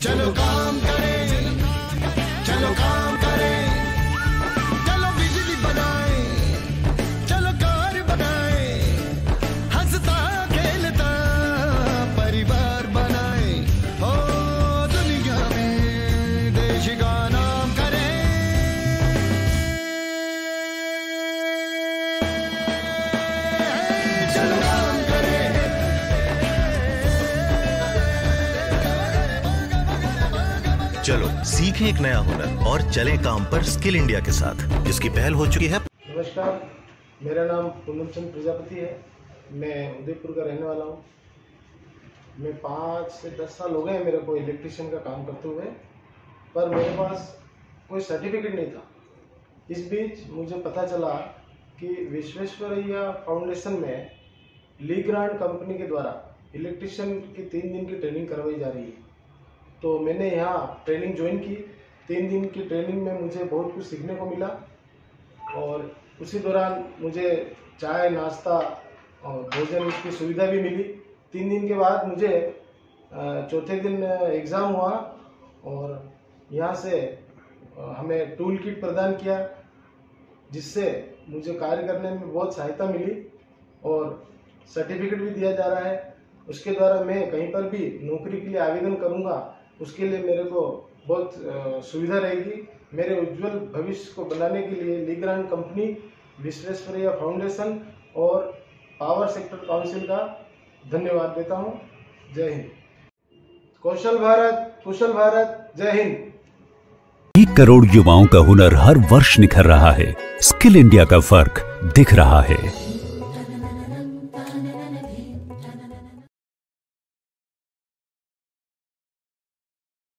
चलो काम करें। चलो, सीखें एक नया हुनर और चलें काम पर स्किल इंडिया के साथ, जिसकी पहल हो चुकी है। नमस्कार, मेरा नाम पूनम चंद प्रजापति है। मैं उदयपुर का रहने वाला हूँ। मैं पाँच से दस साल हो गए हैं मेरे को इलेक्ट्रिशियन का काम करते हुए, पर मेरे पास कोई सर्टिफिकेट नहीं था। इस बीच मुझे पता चला कि विश्वेश्वरैया फाउंडेशन में ली ग्रांड कंपनी के द्वारा इलेक्ट्रिशियन की तीन दिन की ट्रेनिंग करवाई जा रही है। तो मैंने यहाँ ट्रेनिंग ज्वाइन की। तीन दिन की ट्रेनिंग में मुझे बहुत कुछ सीखने को मिला। और उसी दौरान मुझे चाय, नाश्ता और भोजन की सुविधा भी मिली। तीन दिन के बाद मुझे चौथे दिन एग्ज़ाम हुआ और यहाँ से हमें टूल किट प्रदान किया, जिससे मुझे कार्य करने में बहुत सहायता मिली और सर्टिफिकेट भी दिया जा रहा है। उसके द्वारा मैं कहीं पर भी नौकरी के लिए आवेदन करूँगा उसके लिए मेरे को बहुत सुविधा रहेगी। मेरे उज्जवल भविष्य को बनाने के लिए लीग्रांड कंपनी, विश्वेश्वरैया फाउंडेशन और पावर सेक्टर काउंसिल का धन्यवाद देता हूँ। जय हिंद। कौशल भारत, कुशल भारत, जय हिंद। एक करोड़ युवाओं का हुनर हर वर्ष निखर रहा है। स्किल इंडिया का फ़र्क दिख रहा है।